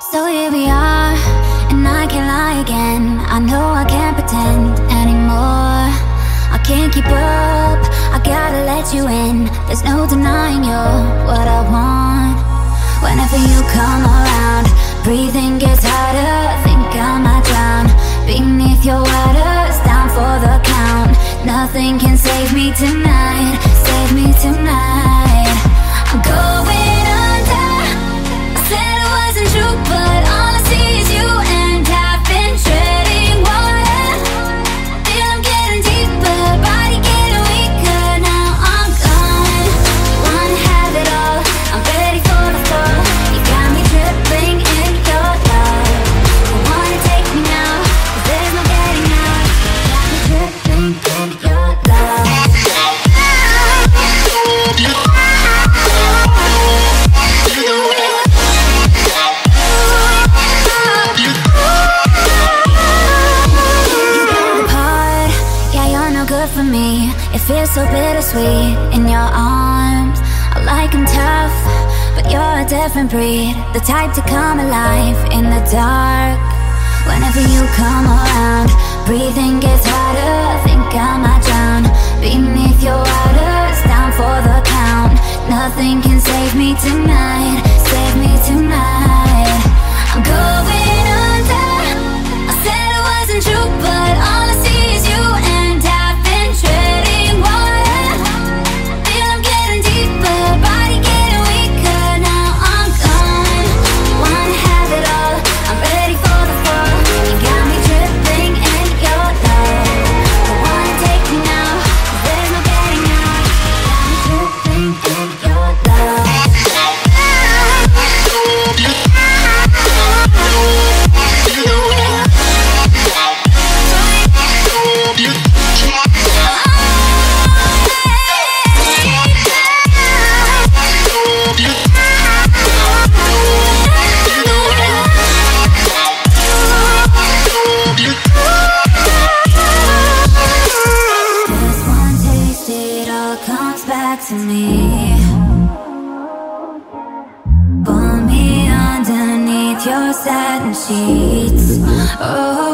So here we are, and I can't lie again. I know I can't pretend anymore. I can't keep up, I gotta let you in. There's no denying you're what I want. Whenever you come around, breathing gets harder. Think I might drown beneath your waters, down for the count. Nothing can save me tonight, save me tonight. I'm going good for me. It feels so bittersweet in your arms. I like like 'em tough, but you're a different breed. The type to come alive in the dark. Whenever you come around, breathing gets harder. Think I might drown beneath your waters, down for the count. Nothing can save me tonight, save me tonight. To me. Pull me underneath your satin sheets. Oh,